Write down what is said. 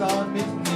on me.